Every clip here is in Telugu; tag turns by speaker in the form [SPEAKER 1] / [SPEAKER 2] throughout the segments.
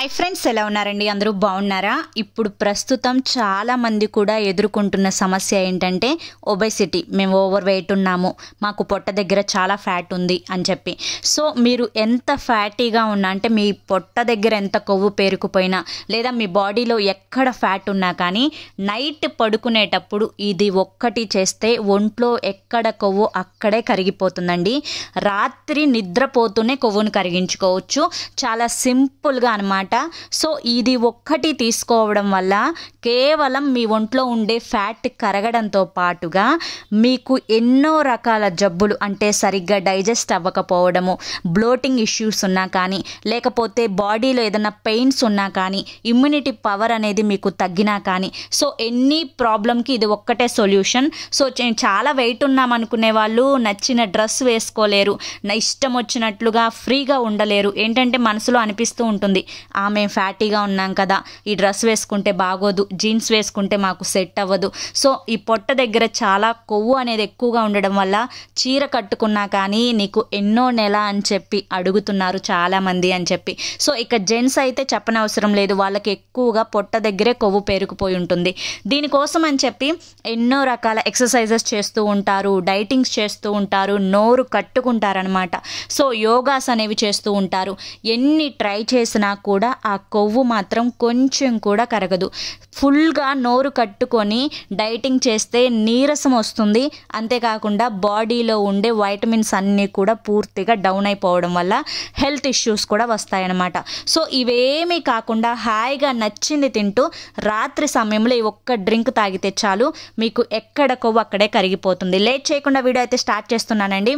[SPEAKER 1] హాయ్ ఫ్రెండ్స్ ఎలా ఉన్నారండి? అందరూ బాగున్నారా? ఇప్పుడు ప్రస్తుతం చాలామంది కూడా ఎదుర్కొంటున్న సమస్య ఏంటంటే ఒబెసిటీ మేము ఓవర్ వెయిట్ ఉన్నాము. మాకు పొట్ట దగ్గర చాలా ఫ్యాట్ ఉంది అని చెప్పి. సో మీరు ఎంత ఫ్యాటీగా ఉన్నా అంటే మీ పొట్ట దగ్గర ఎంత కొవ్వు పేరుకుపోయినా లేదా మీ బాడీలో ఎక్కడ ఫ్యాట్ ఉన్నా కానీ నైట్ పడుకునేటప్పుడు ఇది ఒక్కటి చేస్తే ఒంట్లో ఎక్కడ కొవ్వు అక్కడే కరిగిపోతుందండి. రాత్రి నిద్రపోతూనే కొవ్వును కరిగించుకోవచ్చు. చాలా సింపుల్గా అనమాట సో ఇది ఒక్కటి తీసుకోవడం వల్ల కేవలం మీ ఒంట్లో ఉండే ఫ్యాట్ కరగడంతో పాటుగా మీకు ఎన్నో రకాల జబ్బులు అంటే సరిగ్గా డైజెస్ట్ అవ్వకపోవడము బ్లోటింగ్ ఇష్యూస్ ఉన్నా కానీ లేకపోతే బాడీలో ఏదైనా పెయిన్స్ ఉన్నా కానీ ఇమ్యూనిటీ పవర్ అనేది మీకు తగ్గినా కానీ సో ఎన్ని ప్రాబ్లంకి ఇది ఒక్కటే సొల్యూషన్. సో చాలా వెయిట్ ఉన్నాం అనుకునే వాళ్ళు నచ్చిన డ్రెస్ వేసుకోలేరు నా ఇష్టం వచ్చినట్లుగా ఫ్రీగా ఉండలేరు. ఏంటంటే మనసులో అనిపిస్తూ ఉంటుంది ఆమె ఫ్యాటీగా ఉన్నాం కదా. ఈ డ్రెస్ వేసుకుంటే బాగోదు. జీన్స్ వేసుకుంటే మాకు సెట్ అవ్వదు. సో ఈ పొట్ట దగ్గర చాలా కొవ్వు అనేది ఎక్కువగా ఉండడం వల్ల చీర కట్టుకున్నా కానీ నీకు ఎన్నో నెల అని చెప్పి అడుగుతున్నారు చాలామంది అని చెప్పి. సో ఇక జెంట్స్ అయితే చెప్పనవసరం లేదు. వాళ్ళకి ఎక్కువగా పొట్ట దగ్గరే కొవ్వు పేరుకుపోయి ఉంటుంది. దీనికోసం అని చెప్పి ఎన్నో రకాల ఎక్సర్సైజెస్ చేస్తూ ఉంటారు డైటింగ్స్ చేస్తూ ఉంటారు నోరు కట్టుకుంటారనమాట. సో యోగాస్ అనేవి చేస్తూ ఉంటారు. ఎన్ని ట్రై చేసినా కూడా ఆ కొవ్వు మాత్రం కొంచెం కూడా కరగదు. ఫుల్గా నోరు కట్టుకొని డైటింగ్ చేస్తే నీరసం వస్తుంది. అంతేకాకుండా బాడీలో ఉండే వైటమిన్స్ అన్నీ కూడా పూర్తిగా డౌన్ అయిపోవడం వల్ల హెల్త్ ఇష్యూస్ కూడా వస్తాయన్నమాట. సో ఇవేమీ కాకుండా హాయిగా నచ్చింది తింటూ రాత్రి సమయంలో ఈ ఒక్క డ్రింక్ తాగితే చాలు. మీకు ఎక్కడ కొవ్వు అక్కడే కరిగిపోతుంది. లేట్ చేయకుండా వీడియో అయితే స్టార్ట్ చేస్తున్నానండి.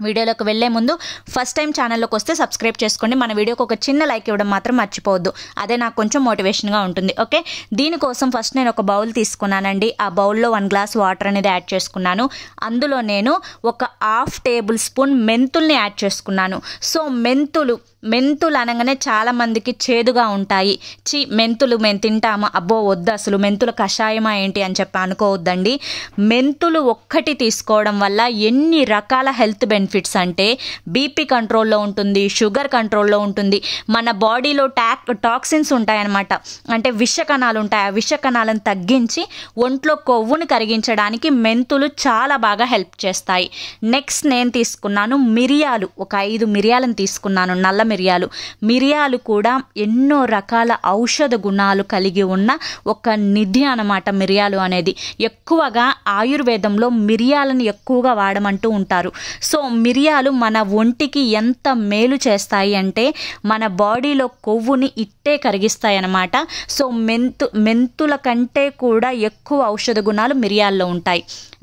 [SPEAKER 1] వీడియోలోకి వెళ్ళే ముందు ఫస్ట్ టైం ఛానల్లోకి వస్తే సబ్స్క్రైబ్ చేసుకోండి. మన వీడియోకి ఒక చిన్న లైక్ ఇవ్వడం మాత్రం మర్చిపోవద్దు. అదే నాకు కొంచెం మోటివేషన్గా ఉంటుంది. ఓకే? దీనికోసం ఫస్ట్ నేను ఒక బౌల్ తీసుకున్నానండి. ఆ బౌల్లో వన్ గ్లాస్ వాటర్ అనేది యాడ్ చేసుకున్నాను. అందులో నేను ఒక హాఫ్ టేబుల్ స్పూన్ మెంతుల్ని యాడ్ చేసుకున్నాను. సో మెంతులు మెంతులు అనగానే చాలా మందికి చేదుగా ఉంటాయి. చి మెంతులు మేము తింటామా? అబ్బో వద్దు అసలు. మెంతుల కషాయమా ఏంటి అని చెప్పి అనుకోవద్దండి. మెంతులు ఒక్కటి తీసుకోవడం వల్ల ఎన్ని రకాల హెల్త్ బెనిఫిట్స్ అంటే బీపీ కంట్రోల్లో ఉంటుంది షుగర్ కంట్రోల్లో ఉంటుంది. మన బాడీలో టాక్ టాక్సిన్స్ ఉంటాయన్నమాట. అంటే విష కణాలు ఉంటాయి. ఆ విష కణాలను తగ్గించి ఒంట్లో కొవ్వును కరిగించడానికి మెంతులు చాలా బాగా హెల్ప్ చేస్తాయి. నెక్స్ట్ నేను తీసుకున్నాను మిరియాలు. ఒక ఐదు మిరియాలను తీసుకున్నాను. నల్ల మిరియాలు. మిరియాలు కూడా ఎన్నో రకాల ఔషధ గుణాలు కలిగి ఉన్న ఒక నిధి అన్నమాట మిరియాలు అనేది. ఎక్కువగా ఆయుర్వేదంలో మిరియాలను ఎక్కువగా వాడమంటూ ఉంటారు. సో మిరియాలు మన ఒంటికి ఎంత మేలు చేస్తాయి అంటే మన బాడీలో కొవ్వుని ఇట్టే కరిగిస్తాయి అన్నమాట. సో మెంతు మెంతుల కంటే కూడా ఎక్కువ ఔషధ గుణాలు మిరియాల్లో ఉంటాయి.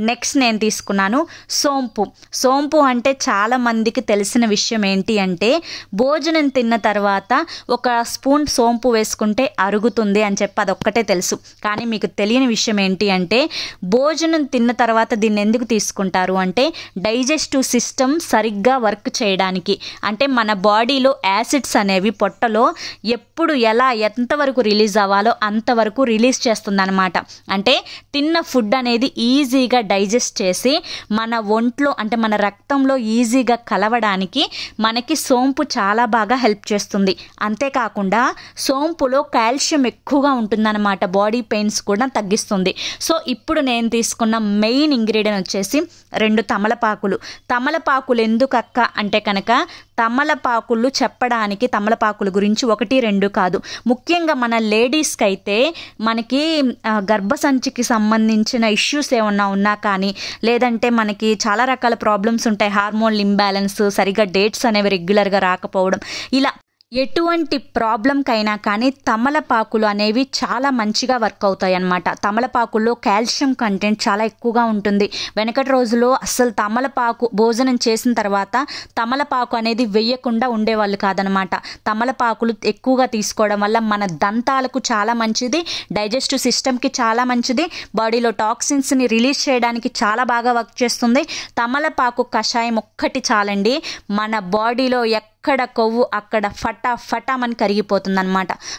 [SPEAKER 1] నెక్స్ట్ నేను తీసుకున్నాను సోంపు. సోంపు అంటే చాలా మందికి తెలిసిన విషయం ఏంటి అంటే భోజనం తిన్న తర్వాత ఒక స్పూన్ సోంపు వేసుకుంటే అరుగుతుంది అని చెప్పి అదొక్కటే తెలుసు. కానీ మీకు తెలియని విషయం ఏంటి అంటే భోజనం తిన్న తర్వాత దీన్ని ఎందుకు తీసుకుంటారు అంటే డైజెస్టివ్ సిస్టమ్ సరిగ్గా వర్క్ చేయడానికి. అంటే మన బాడీలో యాసిడ్స్ అనేవి పొట్టలో ఎప్పుడు ఎలా ఎంతవరకు రిలీజ్ అవ్వాలో అంతవరకు రిలీజ్ చేస్తుందన్నమాట. అంటే తిన్న ఫుడ్ అనేది ఈజీగా డైజెస్ట్ చేసి మన ఒంట్లో అంటే మన రక్తంలో ఈజీగా కలవడానికి మనకి సోంపు చాలా బాగా హెల్ప్ చేస్తుంది. అంతేకాకుండా సోంపులో కాల్షియం ఎక్కువగా ఉంటుందన్నమాట. బాడీ పెయిన్స్ కూడా తగ్గిస్తుంది. సో ఇప్పుడు నేను తీసుకున్న మెయిన్ ఇంగ్రీడియంట్ వచ్చేసి రెండు తమలపాకులు. తమలపాకులు ఎందుకు అక్క? అంటే కనుక తమలపాకులు చెప్పడానికి తమలపాకుల గురించి ఒకటి రెండు కాదు. ముఖ్యంగా మన లేడీస్కి అయితే మనకి గర్భసంచికి సంబంధించిన ఇష్యూస్ ఏమన్నా ఉన్నా కానీ లేదంటే మనకి చాలా రకాల ప్రాబ్లమ్స్ ఉంటాయి. హార్మోన్ ఇంబ్యాలెన్స్ సరిగా డేట్స్ అనేవి రెగ్యులర్గా రాకపోవడం ఇలా ఎటువంటి ప్రాబ్లంకైనా కానీ తమలపాకులు అనేవి చాలా మంచిగా వర్క్ అవుతాయి అన్నమాట తమలపాకుల్లో కాల్షియం కంటెంట్ చాలా ఎక్కువగా ఉంటుంది. వెనకటి రోజుల్లో అస్సలు తమలపాకు భోజనం చేసిన తర్వాత తమలపాకు అనేది వెయ్యకుండా ఉండేవాళ్ళు కాదనమాట తమలపాకులు ఎక్కువగా తీసుకోవడం వల్ల మన దంతాలకు చాలా మంచిది డైజెస్టివ్ సిస్టమ్కి చాలా మంచిది బాడీలో టాక్సిన్స్ని రిలీజ్ చేయడానికి చాలా బాగా వర్క్ చేస్తుంది. తమలపాకు కషాయం ఒక్కటి చాలండి. మన బాడీలో ఎక్కడ కొవ్వు అక్కడ ఫటా ఫటామని కరిగిపోతుంది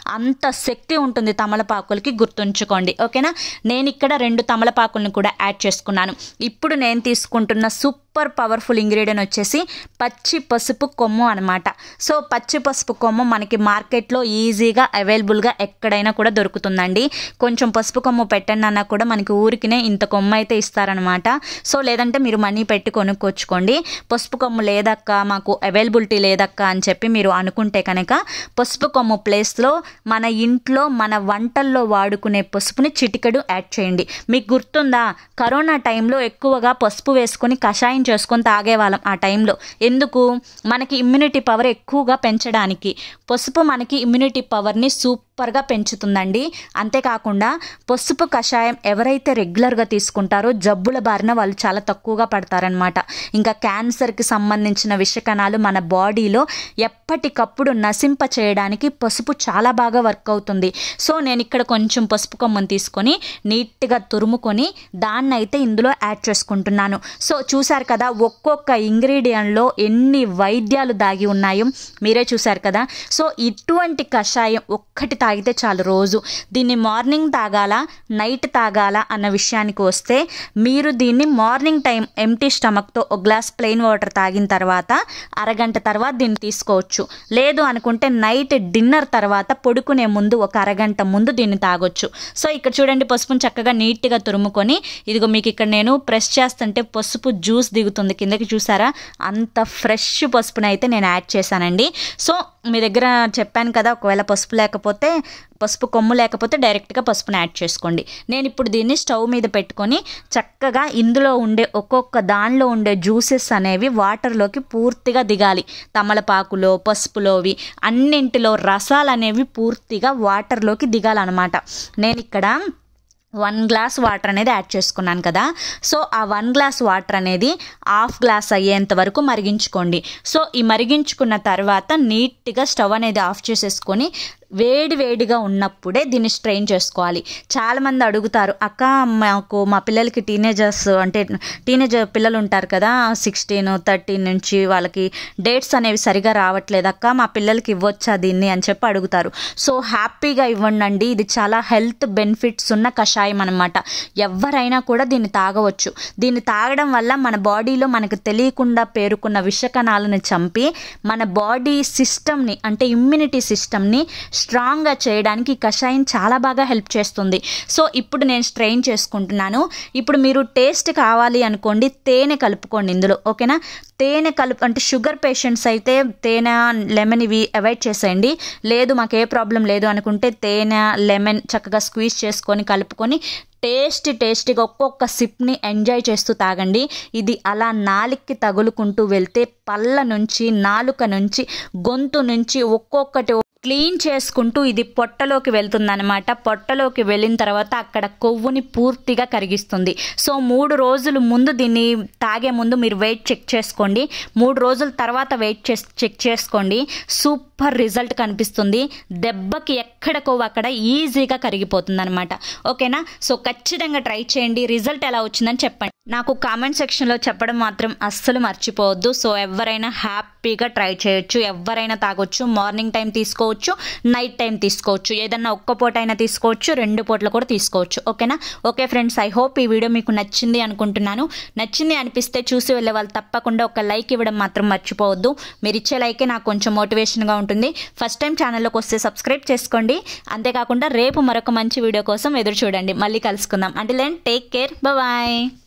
[SPEAKER 1] అంత శక్తి ఉంటుంది తమలపాకులకి గుర్తుంచుకోండి. ఓకేనా? నేను ఇక్కడ రెండు తమలపాకులను కూడా యాడ్ చేసుకున్నాను. ఇప్పుడు నేను తీసుకుంటున్న సూప్ సూపర్ పవర్ఫుల్ ఇంగ్రీడియంట్ వచ్చేసి పచ్చి పసుపు కొమ్ము అనమాట సో పచ్చి పసుపు కొమ్ము మనకి మార్కెట్లో ఈజీగా అవైలబుల్గా ఎక్కడైనా కూడా దొరుకుతుందండి. కొంచెం పసుపు కొమ్ము పెట్టండి అన్నా కూడా మనకి ఊరికినే ఇంత కొమ్ము అయితే ఇస్తారనమాట సో లేదంటే మీరు మనీ పెట్టి కొనుక్కొచ్చుకోండి. పసుపు కొమ్ము లేదక్క మాకు అవైలబిలిటీ లేదక్క అని చెప్పి మీరు అనుకుంటే కనుక పసుపు కొమ్ము ప్లేస్లో మన ఇంట్లో మన వంటల్లో వాడుకునే పసుపుని చిటికెడు యాడ్ చేయండి. మీకు గుర్తుందా? కరోనా టైంలో ఎక్కువగా పసుపు వేసుకొని కషాయం చేసుకొని తాగేవాళ్ళం ఆ టైంలో. ఎందుకు? మనకి ఇమ్యూనిటీ పవర్ ఎక్కువగా పెంచడానికి. పసుపు మనకి ఇమ్యూనిటీ పవర్ని సూప్ సూపర్గా పెంచుతుందండి. అంతేకాకుండా పసుపు కషాయం ఎవరైతే రెగ్యులర్గా తీసుకుంటారో జబ్బుల బారిన వాళ్ళు చాలా తక్కువగా పడతారనమాట ఇంకా క్యాన్సర్కి సంబంధించిన విషకణాలు మన బాడీలో ఎప్పటికప్పుడు నశింప చేయడానికి పసుపు చాలా బాగా వర్క్ అవుతుంది. సో నేను ఇక్కడ కొంచెం పసుపు కొమ్మను తీసుకొని నీట్గా తురుముకొని దాన్ని అయితే ఇందులో యాడ్ చేసుకుంటున్నాను. సో చూశారు కదా ఒక్కొక్క ఇంగ్రీడియంట్లో ఎన్ని వైద్యాలు దాగి ఉన్నాయో మీరే చూశారు కదా. సో ఇటువంటి కషాయం ఒక్కటి తాగి తాగితే చాలు రోజు. దీన్ని మార్నింగ్ తాగాల నైట్ తాగాల అన్న విషయానికి వస్తే మీరు దీన్ని మార్నింగ్ టైం ఎంటీ స్టమక్తో ఒక గ్లాస్ ప్లెయిన్ వాటర్ తాగిన తర్వాత అరగంట తర్వాత దీన్ని తీసుకోవచ్చు. లేదు అనుకుంటే నైట్ డిన్నర్ తర్వాత పడుకునే ముందు ఒక అరగంట ముందు దీన్ని తాగొచ్చు. సో ఇక్కడ చూడండి పసుపుని చక్కగా నీట్గా తురుముకొని ఇదిగో మీకు ఇక్కడ నేను ప్రెస్ చేస్తుంటే పసుపు జ్యూస్ దిగుతుంది. కిందకి చూసారా? అంత ఫ్రెష్ పసుపుని అయితే నేను యాడ్ చేశానండి. సో మీ దగ్గర చెప్పాను కదా ఒకవేళ పసుపు లేకపోతే పసుపు కొమ్ము లేకపోతే డైరెక్ట్గా పసుపుని యాడ్ చేసుకోండి. నేను ఇప్పుడు దీన్ని స్టవ్ మీద పెట్టుకొని చక్కగా ఇందులో ఉండే ఒక్కొక్క దానిలో ఉండే జ్యూసెస్ అనేవి వాటర్లోకి పూర్తిగా దిగాలి. తమలపాకులో పసుపులోవి అన్నింటిలో రసాలు అనేవి పూర్తిగా వాటర్లోకి దిగాలన్నమాట. నేను ఇక్కడ వన్ గ్లాస్ వాటర్ అనేది యాడ్ చేసుకున్నాను కదా. సో ఆ వన్ గ్లాస్ వాటర్ అనేది హాఫ్ గ్లాస్ అయ్యేంత వరకు మరిగించుకోండి. సో ఈ మరిగించుకున్న తర్వాత నీట్గా స్టవ్ అనేది ఆఫ్ చేసేసుకొని వేడి వేడిగా ఉన్నప్పుడే దీన్ని స్ట్రెయిన్ చేసుకోవాలి. చాలామంది అడుగుతారు అక్క మాకు మా పిల్లలకి టీనేజర్స్ అంటే టీనేజర్ పిల్లలు ఉంటారు కదా సిక్స్టీన్ థర్టీన్ నుంచి వాళ్ళకి డేట్స్ అనేవి సరిగా రావట్లేదు అక్క మా పిల్లలకి ఇవ్వచ్చా దీన్ని? అని చెప్పి అడుగుతారు. సో హ్యాపీగా ఇవ్వండి ఇది చాలా హెల్త్ బెనిఫిట్స్ ఉన్న కషాయం అనమాట ఎవరైనా కూడా దీన్ని తాగవచ్చు. దీన్ని తాగడం వల్ల మన బాడీలో మనకు తెలియకుండా పేరుకున్న విషకణాలను చంపి మన బాడీ సిస్టమ్ని అంటే ఇమ్యూనిటీ సిస్టమ్ని స్ట్రాంగ్గా చేయడానికి కషాయం చాలా బాగా హెల్ప్ చేస్తుంది. సో ఇప్పుడు నేను స్ట్రెయిన్ చేసుకుంటున్నాను. ఇప్పుడు మీరు టేస్ట్ కావాలి అనుకోండి తేనె కలుపుకోండి ఇందులో ఓకేనా? తేనె కలుపు అంటే షుగర్ పేషెంట్స్ అయితే తేనె లెమన్ ఇవి అవాయిడ్ చేసేయండి. లేదు మాకు ఏ ప్రాబ్లం లేదు అనుకుంటే తేనె లెమన్ చక్కగా స్క్వీజ్ చేసుకొని కలుపుకొని టేస్ట్ టేస్టీగా ఒక్కొక్క సిప్ని ఎంజాయ్ చేస్తూ తాగండి. ఇది అలా నాలిక్కి తగులుకుంటూ వెళ్తే పళ్ళ నుంచి నాలుక నుంచి గొంతు నుంచి ఒక్కొక్కటి క్లీన్ చేసుకుంటూ ఇది పొట్టలోకి వెళ్తుందనమాట పొట్టలోకి వెళ్ళిన తర్వాత అక్కడ కొవ్వుని పూర్తిగా కరిగిస్తుంది. సో మూడు రోజులు ముందు దీన్ని తాగే ముందు మీరు వెయిట్ చెక్ చేసుకోండి. మూడు రోజుల తర్వాత వెయిట్ చేస్ చెక్ చేసుకోండి. సూపర్ రిజల్ట్ కనిపిస్తుంది. దెబ్బకి ఎక్కడ కొవ్వు అక్కడ ఈజీగా కరిగిపోతుందనమాట ఓకేనా? సో ఖచ్చితంగా ట్రై చేయండి. రిజల్ట్ ఎలా వచ్చిందని చెప్పండి. నాకు కామెంట్ సెక్షన్లో చెప్పడం మాత్రం అస్సలు మర్చిపోవద్దు. సో ఎవరైనా హ్యాపీగా ట్రై చేయొచ్చు. ఎవరైనా తాగొచ్చు. మార్నింగ్ టైం తీసుకోవచ్చు. నైట్ టైం తీసుకోవచ్చు. ఏదన్నా ఒక్క పూట అయినా తీసుకోవచ్చు. రెండు పూటలు కూడా తీసుకోవచ్చు. ఓకేనా? ఓకే ఫ్రెండ్స్ ఐ హోప్ ఈ వీడియో మీకు నచ్చింది అనుకుంటున్నాను. నచ్చింది అనిపిస్తే చూసి వెళ్ళే వాళ్ళు తప్పకుండా ఒక లైక్ ఇవ్వడం మాత్రం మర్చిపోవద్దు. మీరు ఇచ్చే లైకే నాకు కొంచెం మోటివేషన్గా ఉంటుంది. ఫస్ట్ టైం ఛానల్లోకి వస్తే సబ్స్క్రైబ్ చేసుకోండి. అంతేకాకుండా రేపు మరొక మంచి వీడియో కోసం ఎదురు చూడండి. మళ్ళీ కలుసుకుందాం. అంటే దెన్ టేక్ కేర్ బాయ్